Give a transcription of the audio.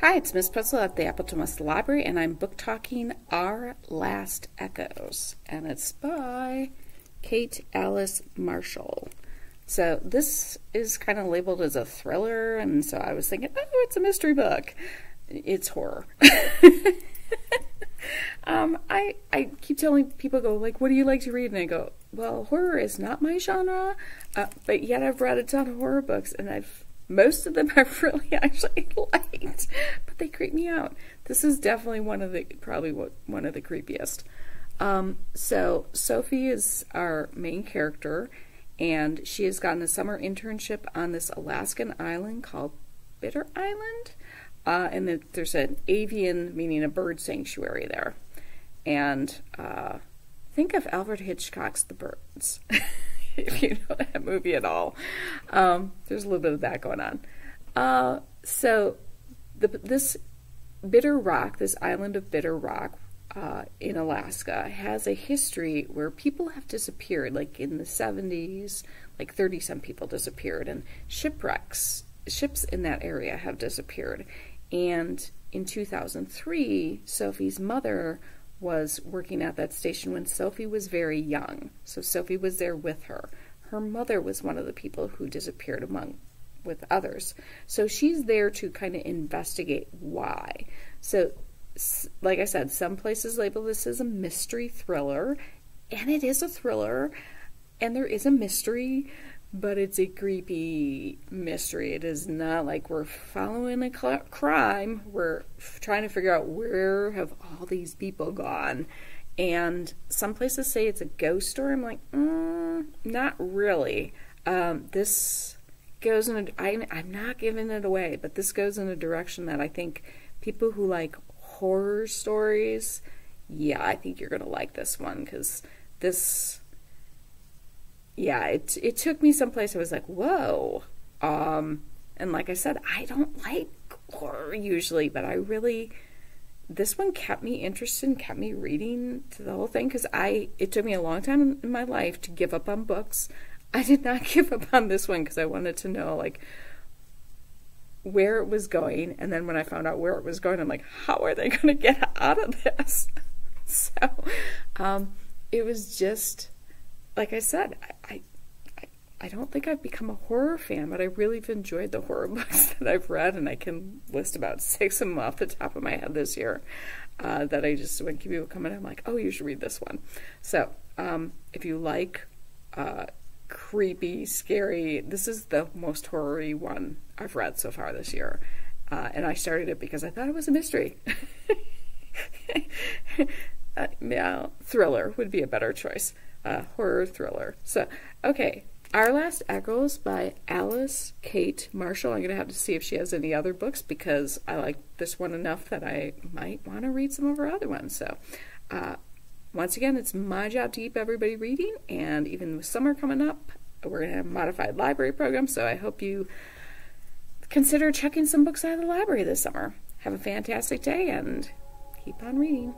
Hi, it's Miss Pritzl at the Appleton West Library, and I'm book talking Our Last Echoes, and it's by Kate Alice Marshall. So this is kind of labeled as a thriller, and so I was thinking, oh, it's a mystery book. It's horror. um, I I keep telling people, go like, what do you like to read? And I go, well, horror is not my genre, uh, but yet I've read a ton of horror books, and I've most of them I've really actually liked, but they creep me out. This is definitely one of the probably one of the creepiest. Um, so Sophie is our main character, and she has gotten a summer internship on this Alaskan island called Bitter Island, uh, and the, there's an avian, meaning a bird sanctuary there, and uh, think of Alfred Hitchcock's The Birds. if you know that movie at all. Um, there's a little bit of that going on. Uh, so, the, this Bitter Rock, this island of Bitter Rock uh, in Alaska, has a history where people have disappeared. Like in the 70s, like 30 some people disappeared, and shipwrecks, ships in that area have disappeared. And in 2003, Sophie's mother was working at that station when Sophie was very young. So Sophie was there with her. Her mother was one of the people who disappeared among with others. So she's there to kind of investigate why. So like I said, some places label this as a mystery thriller, and it is a thriller, and there is a mystery, but it's a creepy mystery. It is not like we're following a cl- crime. We're f- trying to figure out where have all these people gone. And some places say it's a ghost story. I'm like, mm, not really. Um, this goes in a, I, I'm not giving it away, but this goes in a direction that I think people who like horror stories, yeah, I think you're going to like this one because this yeah, it it took me someplace I was like, whoa. Um, and like I said, I don't like horror usually, but I really this one kept me interested and kept me reading to the whole thing because I it took me a long time in my life to give up on books. I did not give up on this one because I wanted to know like where it was going, and then when I found out where it was going, I'm like, how are they going to get out of this? so, um, it was just like I said, I, I, I don't think I've become a horror fan, but I really have enjoyed the horror books that I've read, and I can list about six of them off the top of my head this year. Uh, that I just when people come in, I'm like, oh, you should read this one. So um, if you like uh, creepy, scary, this is the most horror one I've read so far this year. Uh, and I started it because I thought it was a mystery. uh, yeah, thriller would be a better choice uh, horror thriller. So, okay, Our Last Echoes by Alice Kate Marshall. I'm going to have to see if she has any other books because I like this one enough that I might want to read some of her other ones. So, uh, once again, it's my job to keep everybody reading, and even with summer coming up, we're going to have a modified library program, so I hope you consider checking some books out of the library this summer. Have a fantastic day and keep on reading.